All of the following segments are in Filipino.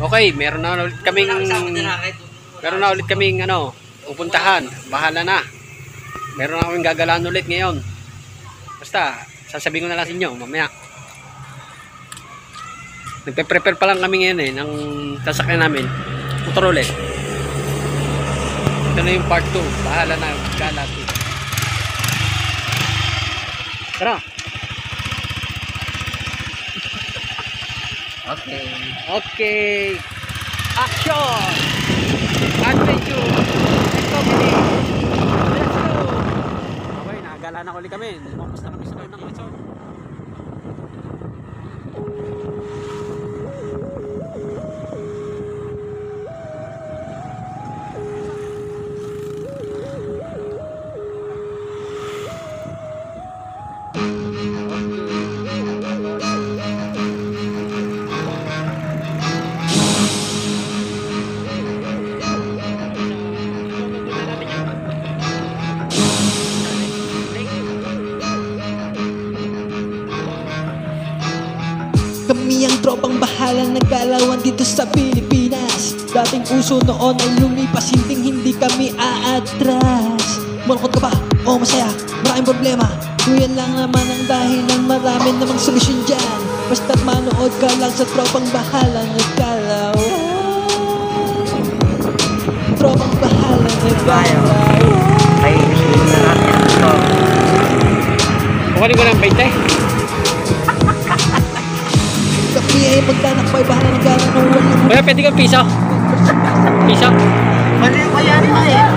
Okay, meron na ulit kaming meron na ulit kaming ano, pupuntahan. Bahala na. Meron na kaming gagalaan ulit ngayon. Basta, sasabihin ko na lang sa inyo mamaya. Nagpe-prepare pa lang kami ngayon eh ng sasakyan namin. Motor ulit. Ito na yung part 2. Bahala na gala 2. Tara. Okay. Okay. Action! Adventure! Discovery! Let's go! Okay, nakagala na ulit kami. Lumampas na kami sa loob ng resort. Uso noon ay lumipas Hinding hindi kami aatras Malungkot ka ba? O masaya? Maraming problema Kuya lang naman ang dahilan Marami namang solusyon dyan Basta't manood ka lang sa tropang bahala Naggalawan Tropang bahala Naggalawan Ay, isipin na natin ito. Kukunin ko ng 20. Kami ay magdanakbay Bahala naggalawan Walang Kuya, pwede kang piso. Piso. Mali pa yan eh.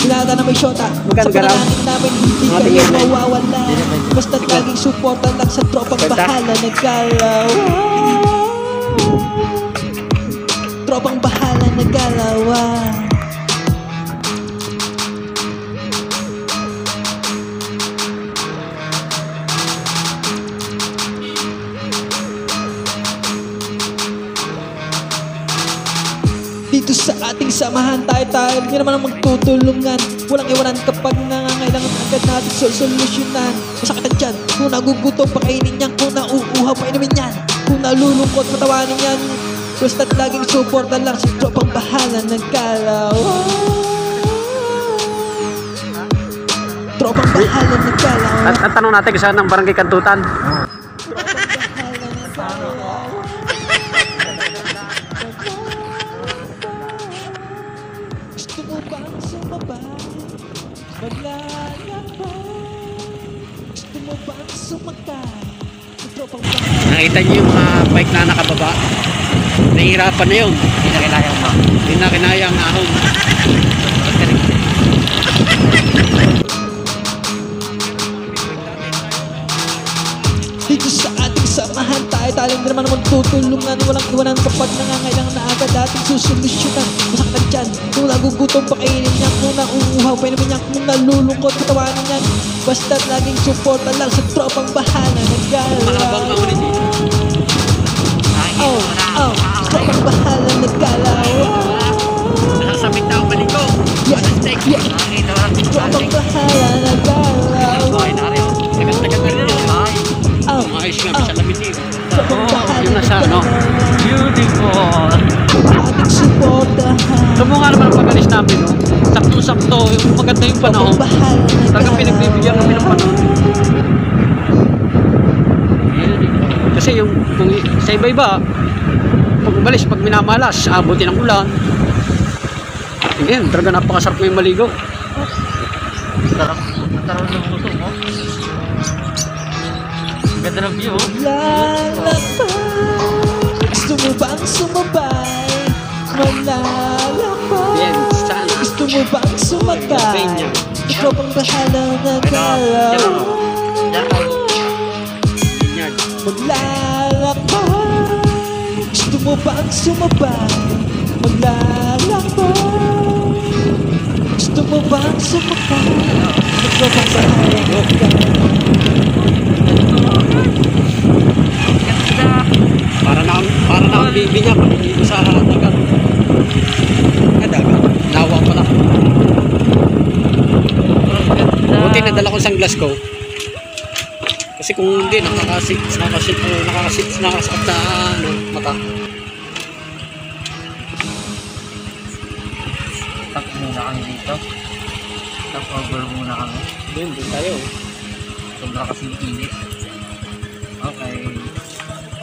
Pinata na may shota. Sa panalangin namin hindi kayo mawawala Basta laging suporta lang sa tropang bahala Naggalaw Tropang bahala naggalawa samahan tayo tayo. Hindi naman ang magtutulungan. Walang iwanan kapag nangangailangan agad natin sol solusyonan. Masakit ang tiyan Kung nagugutom pakainin yan Kung nauuhaw painumin yan Kung nalulungkot patawanin yan. Basta't laging suporta lang Sa tropang bahala ng kalaw Tropang bahala ng kalaw At, at tanong natin saan ang barangay Kantutan. Bang sumabay? Maglalakbay Gusto mo bang sumakay? Nakita niyo yung mga bike na nakababa. Nahihirapan na yun. Hindi na kailangan mo. Hindi na kinaya ang ahon. Dito sa ating samahan tayo Talang naman naman tutulungan Walang iwanan kapag nangangailangan na agad ating susolusyonan Masaktan dyan Kung nagugutom pakainin niya Kung nauuhaw pa naman niya Kung nalulungkot patawanin niya Basta't laging suporta lang sa tropang bahala Mahabang Naggalaw mahuli niya. Oh, oh, tropang bahala Naggalaw Nasasabit na ako maliko. Yeah, yeah ng Tropang bahala Naggalaw Okay na rin. Tagal-tagal na rin yun. Ay, Oh, eh. tropang bahala ano. Beautiful. Ating suportahan Ito mo nga naman ang pagalis namin, no? Sakto-sakto. Yung maganda yung panahon. Talagang pinagbibigyan kami ng panahon. Kasi yung kung sa iba-iba, pag umalis, pag minamalas, abutin ng ulan. Ngayon, talaga napakasarap mo yung maligo. Sarap. Sarap ng puso mo. Ganda ng view. Lalakbay Gusto mo bang sumabay? Malalakbay. Gusto mo bang sumakay? Ikaw pang bahala na galaw ako. Yan. Maglalakbay Gusto mo bang sumabay? Maglalakbay Gusto mo bang sumakay? Ikaw pang bahala na galaw Para na para na ang bibi niya pag dito sa dagat. Ah, dagat. Nawa pala. Buti nadala ko ang sunglass ko. Kasi kung hindi, nakakasit, nakakasit, uh, nakakasit, nakakasakit na ano, mata. Stop muna kami dito. Stop over muna kami. Doon, doon tayo. Sobra kasi init. Okay.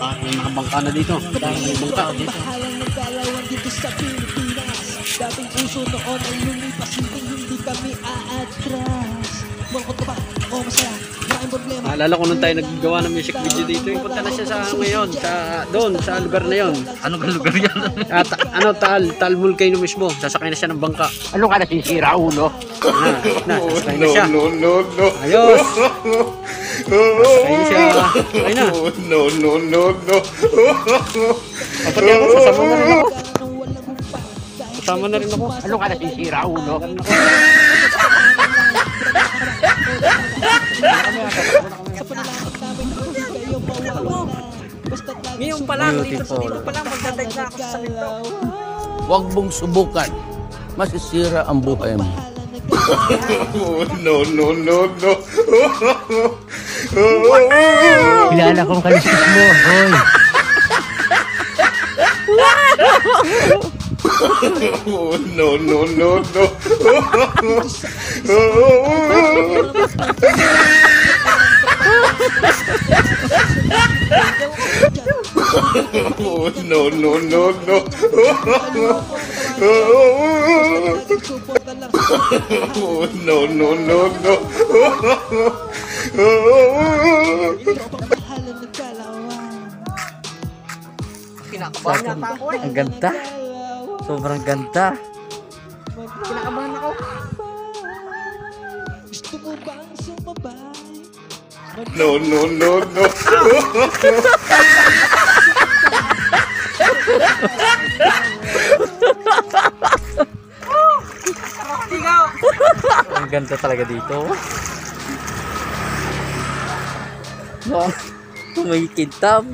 Ah, may mga bangka na dito. Dahil may bangka dito. Bahalang naggalawan dito sa Pilipinas Dating puso noon ay lumipas hindi kami aatras Malungkot ka ba? O masaya? Maraming problema Naalala ko nung tayo naggawa ng music video dito. Yung punta na siya sa ngayon, sa doon, sa lugar na yon. Ano ka lugar yan? At ano, Taal, Taal Volcano mismo. Sasakay na siya ng bangka. ano ka nasisira ulo? Na, na, sasakay na siya. no, no, no. Ayos! Sasakay siya. Ay na. No, no, no, no. Kapati ako, sasama na rin ako. Kasama na rin ako. Ano ka nasisira ulo? Sa panalangin namin kayo mawawala Basta't lagi Ngayon pa lang, dito, Beautiful. dito pa lang, magdadag na ako sa salito. Huwag mong subukan. Masisira ang buhay mo. No, no, no, no. Kilala kong kaliskis mo, hoy. No, no, no, no. No, no, no, no. Na lang No, no, no, no. Kinakabahan ako. Ang ganda. Sobrang ganda. Kinakabahan ako. No, no, no, no. Ang ganda talaga dito. Wow. May kintab.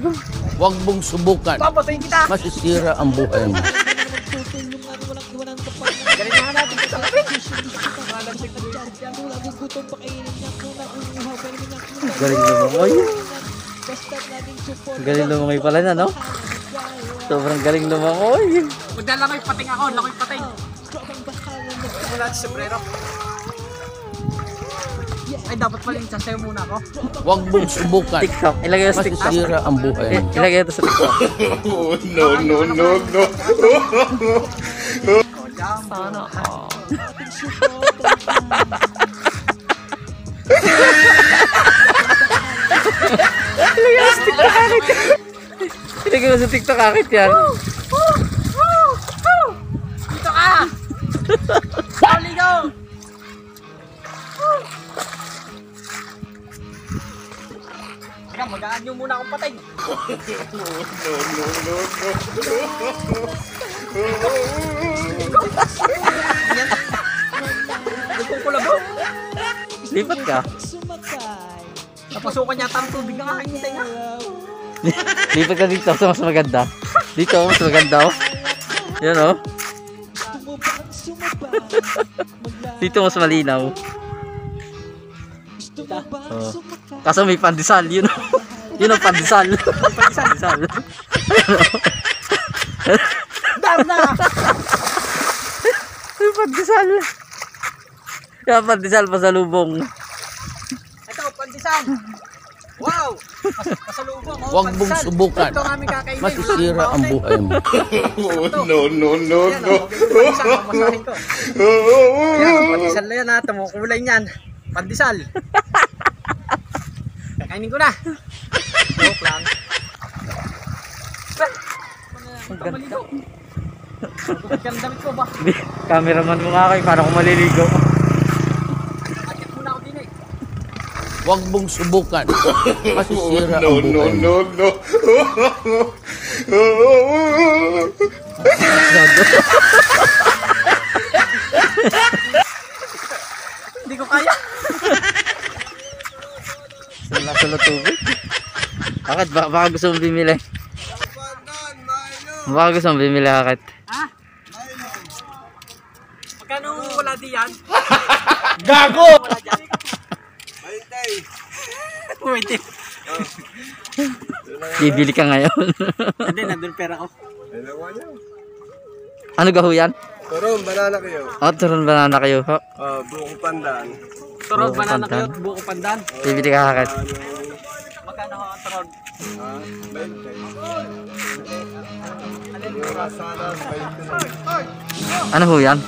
Huwag mong subukan. Papatayin kita. Masisira ang buhay mo. Galing lumangoy. Galing lumangoy pala na, no? Sobrang galing lumangoy. Magdala yung pating ako, yung pating. Mula sa sombrero. Ay, dapat pala yung sasayo muna ako. Huwag mong subukan. TikTok. Ilagay sa TikTok. Masisira ang buhay ilagay ito sa TikTok. No, no, no, no. Sana all. ating support Ilagay mo sa TikTok akit yan. Dito ka! Go! Teka, magaan nyo muna akong patay. No, no, no, no. Nagkukulabo. Lipat ka. Napasukan yata ang tubig ng aking tenga. Lipat ka dito sa mas maganda. Dito, mas maganda oh. Yan oh. Sumabay? Magla- Dito mas malinaw. Oh. Kaso may pandesal, yun oh. Yun ang pandesal. pandesal. Dar na! May pandesal. Yan pandesal pa sa lubong. Ito, pandisan. Wow! Pas- Pasalubong. oh, Huwag mong subukan. Ito ang aming kakainin. Masisira ang buhay mo. No, no, no, no. mamasahin ko. Yan, pandesal na yan ha. Tumukulay niyan. Pandesal. Kakainin ko na. Joke lang. Ang ganda. Malinaw. Gupit ka ng damit ko ba? Cameraman mo nga kayo, paano kung maliligo? Akit muna ako din eh. Huwag mong subukan. Masisira No, ang no, buhay mo. no, no. Hindi ko kaya. Saan lang sa tubig? Bakit? Ba baka gusto mong bimili? Baka gusto mong bimili, Hakit? Ha? Magkano wala di yan? Gago! Wala dyan. 20. Bibili ka ngayon. Hindi, nandun pera ko. ano gaho yan? Turon, banana kayo. Oh, turon banana kayo. ho. Ah, buong pandaan. Turod, Buko banana pandan. kayo, buko pandan. Bibili ka kakit. Magkano ho ang turod? Ah, 20. Yung asara, 20 Ano ho yan?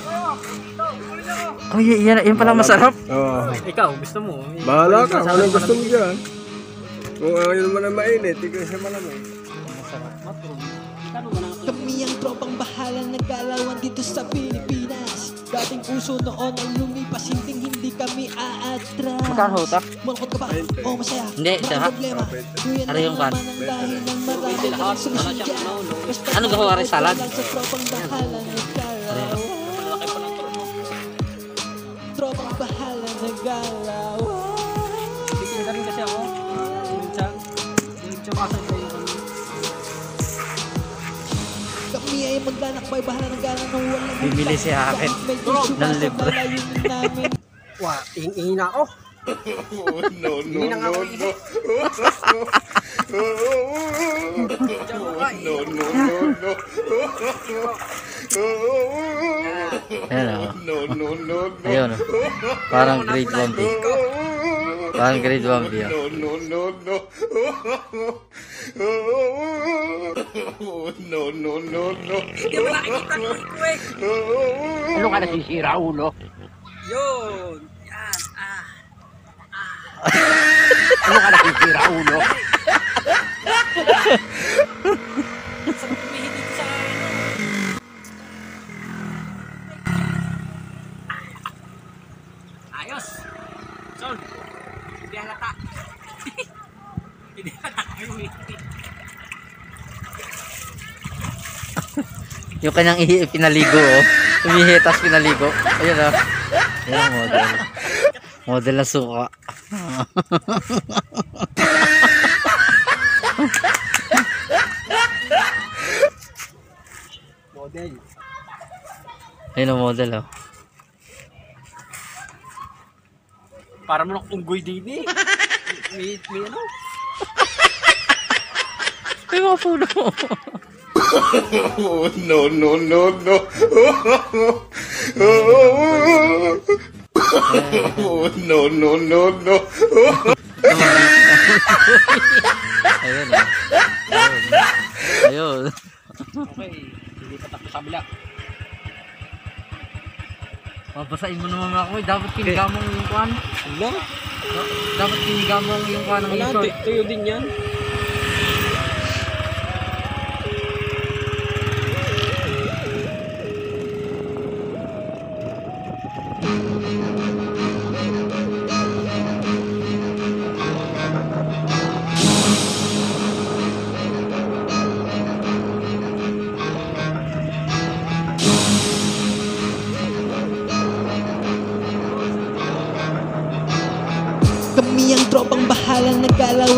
Oh, y- yan, yan pala masarap. Oo. Ikaw, gusto mo? Bahala ka, kung anong gusto mo dyan. Kung ayaw naman na mainit, ikaw siya malamig. Ba na Kami ang tropang bahala Naggalawan dito sa Pilipinas Dating uso noon ay lumipas Hindi hindi kami aatras Magkano ito? Malungkot ka ba? O masaya? Hindi, isa ha? problema Ano yung kan? naman ang dahil ng Kami ay magganakbay Bahala ng gana ng walang Bibili si medyo ng libre. Wah, ing-ing na ako. Oh, no, no, no, no. No, no, no, no. Ayan oh. No, no, no, no. Ayun oh. Parang grade 1B. Parang grade 1B oh. No, no, no, no. No, no, no, no. Nakikita ko eh. Ano ka nasisira, ulo? Yun. Yan. Ah. Ano ka nasisira, ulo? Sa humihilig sa ano. Ayos. Sol. Hindi halata. Hindi halata kayo eh. Yung kanyang ihi pinaligo oh. Umihi tas pinaligo. Ayun oh. Ayun ang model. Model na suka. Model. Ayun ang model oh. Para mo ng unggoy din eh. May, may ano? Ay mga puno. Oh, no, no, no, no. Oh, no, no, no, no. Ayun oh. Ayun. Okay. Hindi pa tapos sa kabila. Mabasain mo naman ako. Dapat kinigamang yung kwan. Wala. Dapat kinigamang yung kwan ng Wala. short. Tuyo din yan.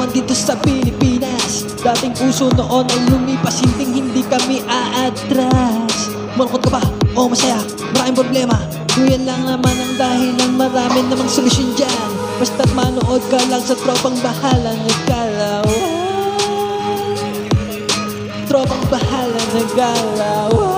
Naggalawan dito sa Pilipinas. Dating uso noon ay lumipas Hindi hindi kami aatras. Malungkot ka ba? O masaya? Maraming problema. Kuya lang naman ang dahilan. Marami namang solusyon dyan. Basta't manood ka lang sa tropang bahala Naggalawan Tropang bahala Naggalawan Kami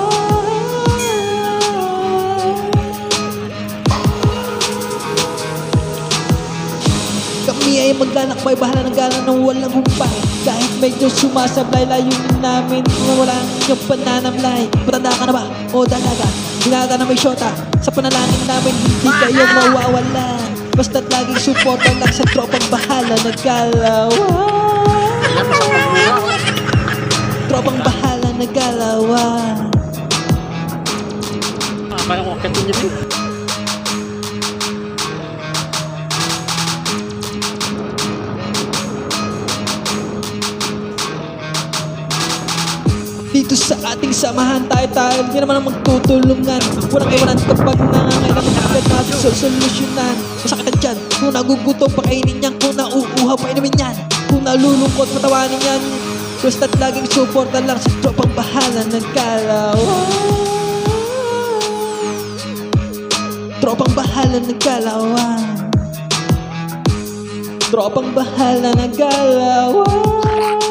ay maglalakbay, bahala ng gala ng walang humpay. Kahit medyo sumasablay, layunin namin na wala yung pananamlay. Matanda ka na ba? O dalaga? Binata na may syota Sa panalangin namin, hindi kayo mawawalan Basta't laging suporta lang sa tropang bahala Nagkalawan Tropang bahala Nagkalawan Ah, parang katin niya Dito sa ating samahan tayo tayo. Hindi naman ang magtutulungan. Walang iwanan kapag nangangailangan. Agad natin sa solusyonan. Masakit dyan. Kung nagugutom pakainin yan Kung nauuhaw painumin yan Kung nalulungkot patawanin yan Basta't laging suporta lang sa tropang bahala ng kalawan Tropang bahala ng kalawan Tropang bahala na galawan